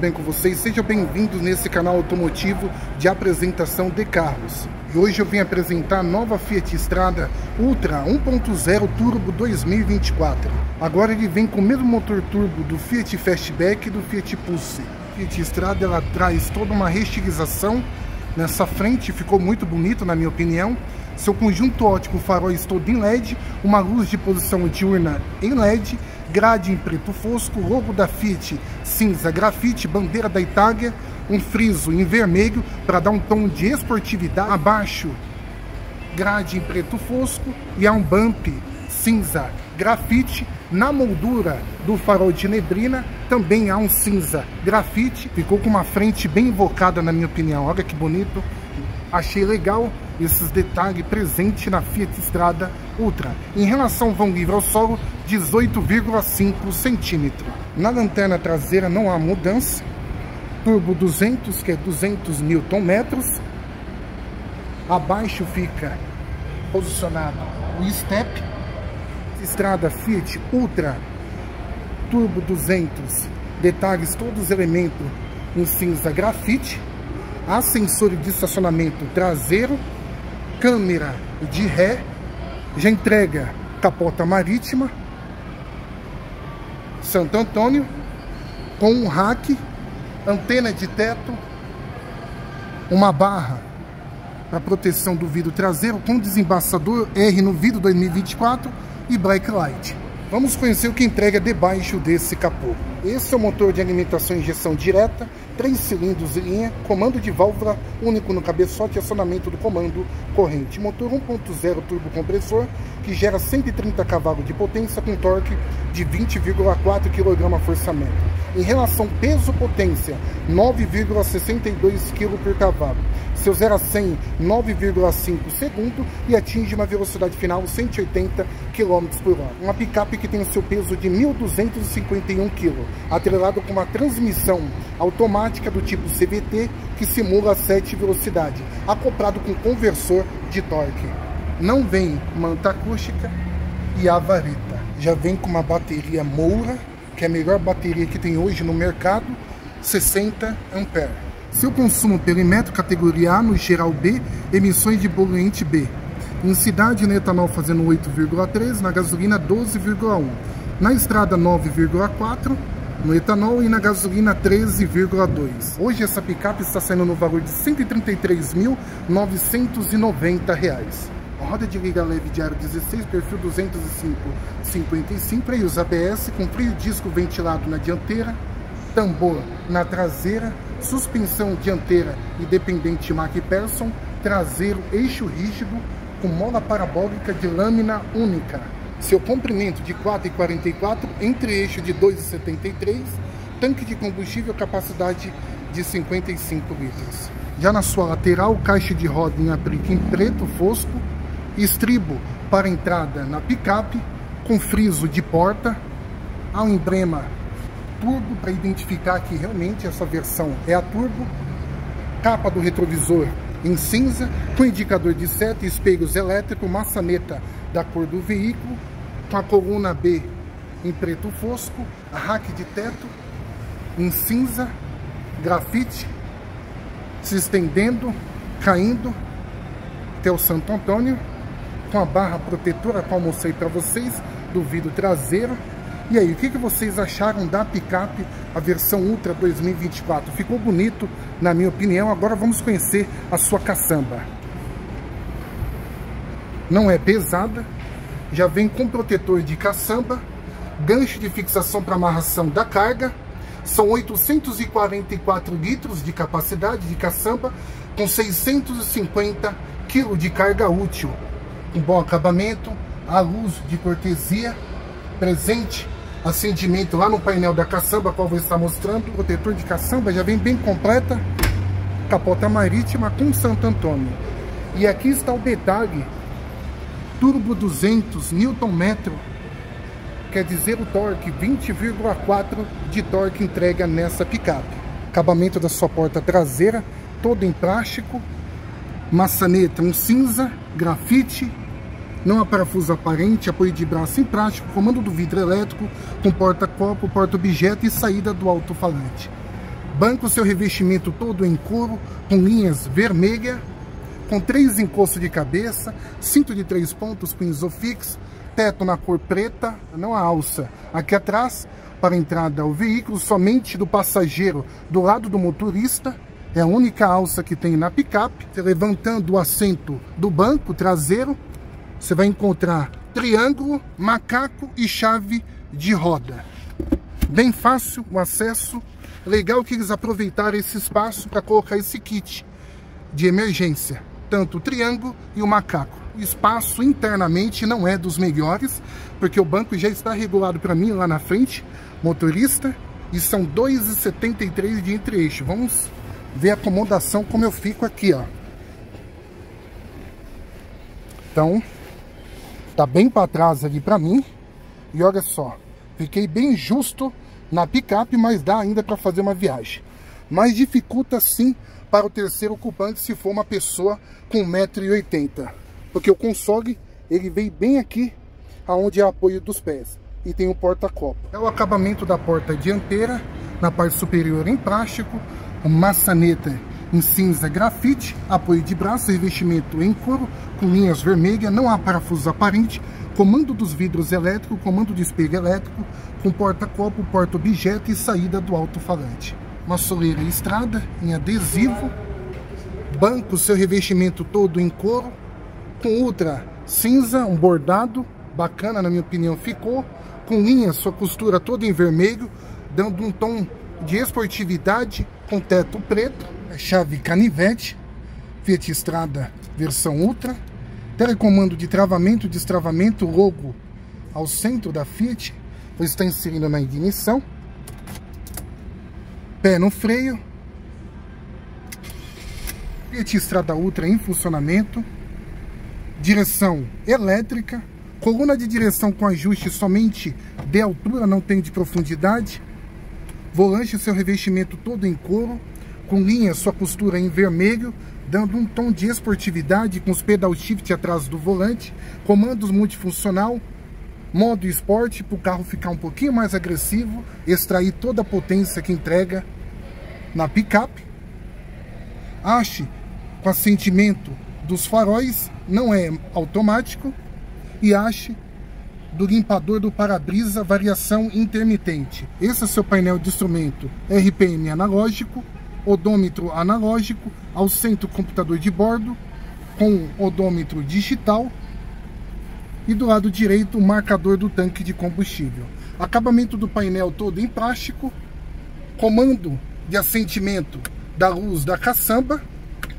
bem com vocês? Sejam bem-vindos nesse canal automotivo de apresentação de carros. E hoje eu vim apresentar a nova Fiat Strada Ultra 1.0 Turbo 2024. Agora ele vem com o mesmo motor turbo do Fiat Fastback e do Fiat Pulse. Fiat Strada ela traz toda uma restilização nessa frente, ficou muito bonito na minha opinião. Seu conjunto ótico faróis todo em LED, uma luz de posição diurna em LED, grade em preto fosco, logo da Fiat cinza grafite, bandeira da Itália, um friso em vermelho para dar um tom de esportividade. Abaixo, grade em preto fosco e há um bump cinza grafite. Na moldura do farol de neblina também há um cinza grafite. Ficou com uma frente bem invocada na minha opinião. Olha que bonito. Achei legal esses detalhes presentes na Fiat Strada Ultra. Em relação ao vão livre ao solo, 18,5 centímetros. Na lanterna traseira não há mudança. Turbo 200, que é 200 Newton metros. Abaixo fica posicionado o step. Estrada Fiat Ultra Turbo 200. Detalhes todos os elementos em cinza grafite ascensor de estacionamento traseiro, câmera de ré, já entrega capota marítima, Santo Antônio, com um rack, antena de teto, uma barra para proteção do vidro traseiro com desembaçador R no vidro 2024 e black light. Vamos conhecer o que entrega debaixo desse capô. Esse é o motor de alimentação e injeção direta, 3 cilindros em linha, comando de válvula único no cabeçote e acionamento do comando corrente. Motor 1.0 turbo compressor que gera 130 cavalos de potência com torque de 20,4 kgfm. Em relação peso-potência, 9,62 kg por cavalo seu 0 a 100 9,5 segundo e atinge uma velocidade final 180 km por hora. Uma picape que tem o seu peso de 1.251 kg, atrelado com uma transmissão automática do tipo CVT que simula 7 velocidade, acoplado com conversor de torque. Não vem manta acústica e a vareta. Já vem com uma bateria Moura, que é a melhor bateria que tem hoje no mercado, 60 ampere. Seu consumo perimetro categoria A no geral B, emissões de poluente B. Em cidade, no etanol fazendo 8,3, na gasolina 12,1. Na estrada 9,4, no etanol e na gasolina 13,2. Hoje essa picape está saindo no valor de R$ 133.990. Roda de liga leve de aro 16, perfil 205 55, freios ABS com freio disco ventilado na dianteira, tambor na traseira, suspensão dianteira independente Persson, traseiro eixo rígido com mola parabólica de lâmina única. Seu comprimento de 4,44 entre eixo de 2,73, tanque de combustível capacidade de 55 litros. Já na sua lateral, caixa de roda em aplique em preto fosco, estribo para entrada na picape, com friso de porta, ao emblema turbo para identificar que realmente essa versão é a turbo. Capa do retrovisor em cinza, com indicador de seta, espelhos elétricos, maçaneta da cor do veículo, com a coluna B em preto fosco, rack de teto em cinza, grafite, se estendendo, caindo até o Santo Antônio, com a barra protetora, como eu mostrei para vocês, do vidro traseiro, e aí, o que, vocês acharam da picape, a versão Ultra 2024? Ficou bonito, na minha opinião. Agora vamos conhecer a sua caçamba. Não é pesada, já vem com protetor de caçamba, gancho de fixação para amarração da carga, são 844 litros de capacidade de caçamba, com 650 kg de carga útil. Um bom acabamento, a luz de cortesia presente acendimento lá no painel da caçamba, qual vou estar mostrando. Protetor de caçamba já vem bem completa, capota marítima com Santo Antônio. E aqui está o detalhe, turbo 200 Nm, quer dizer o torque, 20,4 de torque entrega nessa picape. Acabamento da sua porta traseira, todo em plástico, maçaneta um cinza, grafite, não há parafuso aparente, apoio de braço em plástico, comando do vidro elétrico, com porta-copo, porta-objeto e saída do alto-falante. Banco, seu revestimento todo em couro, com linhas vermelhas, com três encostos de cabeça, cinto de três pontos com isofix, teto na cor preta, não a alça. Aqui atrás, para entrada ao veículo, somente do passageiro do lado do motorista, é a única alça que tem na picape. Levantando o assento do banco traseiro, você vai encontrar triângulo, macaco e chave de roda. Bem fácil o acesso. Legal que eles aproveitaram esse espaço para colocar esse kit de emergência. Tanto o triângulo e o macaco. O espaço internamente não é dos melhores, porque o banco já está regulado para mim lá na frente, motorista, e são 2,73 de entre-eixo. Vamos ver a acomodação como eu fico aqui, ó. Então, tá bem para trás ali para mim. E olha só, fiquei bem justo na picape, mas dá ainda para fazer uma viagem. Mas dificulta sim para o terceiro ocupante se for uma pessoa com 1,80m. Porque o console, ele vem bem aqui, aonde é apoio dos pés. E tem o porta-copo. É o acabamento da porta dianteira, na parte superior em plástico, maçaneta em cinza grafite, apoio de braço, revestimento em couro, com linhas vermelhas, não há parafuso aparente, comando dos vidros elétrico, comando de espelho elétrico, com porta-copo, porta-objeto e saída do alto-falante. Uma soleira estrada em adesivo, banco, seu revestimento todo em couro, com ultra cinza, um bordado, bacana na minha opinião ficou, com linha, sua costura toda em vermelho, dando um tom de esportividade com teto preto, chave canivete, Fiat Strada versão Ultra, telecomando de travamento destravamento, logo ao centro da Fiat, está inserindo na ignição, pé no freio, Fiat Strada Ultra em funcionamento, direção elétrica, coluna de direção com ajuste somente de altura, não tem de profundidade, Volante seu revestimento todo em couro, com linha sua costura em vermelho, dando um tom de esportividade com os pedal shift atrás do volante, comandos multifuncional, modo esporte para o carro ficar um pouquinho mais agressivo, extrair toda a potência que entrega na picape. Ache com assentimento dos faróis, não é automático, e ache do limpador do para-brisa variação intermitente. Esse é seu painel de instrumento RPM analógico, odômetro analógico, ao centro computador de bordo, com odômetro digital e do lado direito o marcador do tanque de combustível. Acabamento do painel todo em plástico, comando de assentimento da luz da caçamba,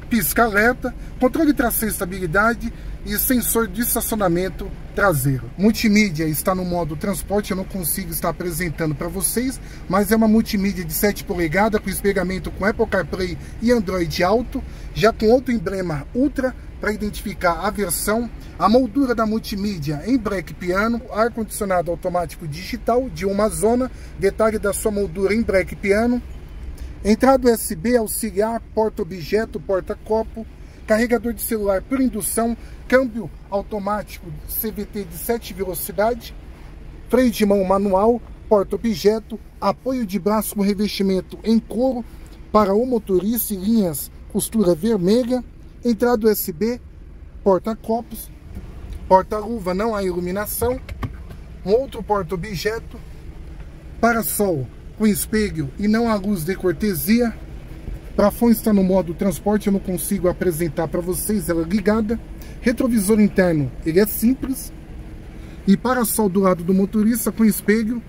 pisca-alerta, controle de tração e estabilidade e sensor de estacionamento traseiro. Multimídia está no modo transporte, eu não consigo estar apresentando para vocês, mas é uma multimídia de 7 polegadas com espelhamento com Apple CarPlay e Android Auto, já com outro emblema Ultra para identificar a versão, a moldura da multimídia em black piano, ar-condicionado automático digital de uma zona, detalhe da sua moldura em black piano, entrada USB auxiliar, porta-objeto, porta-copo, carregador de celular por indução, câmbio automático CVT de 7 velocidades, freio de mão manual, porta-objeto, apoio de braço com revestimento em couro para o motorista e linhas costura vermelha, entrada USB, porta-copos, porta-luva, não há iluminação, um outro porta-objeto, para-sol com espelho e não há luz de cortesia, Trafão está no modo transporte, eu não consigo apresentar para vocês ela ligada. Retrovisor interno, ele é simples. E para-sol do lado do motorista com espelho,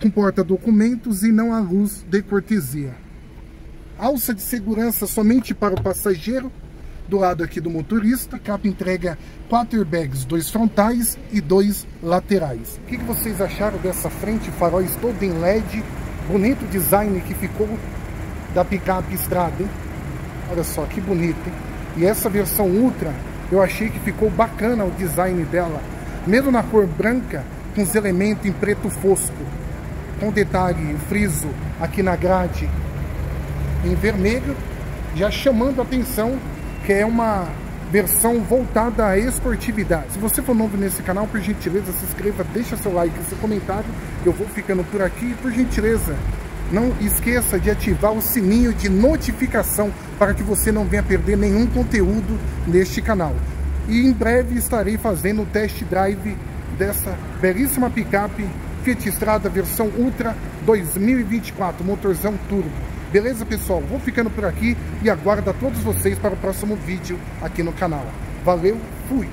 com porta-documentos e não a luz de cortesia. Alça de segurança somente para o passageiro, do lado aqui do motorista. Capa entrega quatro airbags, dois frontais e dois laterais. O que, que vocês acharam dessa frente, faróis todo em LED, bonito design que ficou da picape Estrada, hein? Olha só, que bonito, hein? E essa versão Ultra, eu achei que ficou bacana o design dela. Mesmo na cor branca, com os elementos em preto fosco. Com detalhe, friso aqui na grade em vermelho, já chamando a atenção que é uma versão voltada à esportividade. Se você for novo nesse canal, por gentileza, se inscreva, deixa seu like, seu comentário. Eu vou ficando por aqui. Por gentileza, não esqueça de ativar o sininho de notificação para que você não venha perder nenhum conteúdo neste canal. E em breve estarei fazendo o test drive dessa belíssima picape Fiat Strada versão Ultra 2024, motorzão turbo. Beleza, pessoal? Vou ficando por aqui e aguardo a todos vocês para o próximo vídeo aqui no canal. Valeu, fui!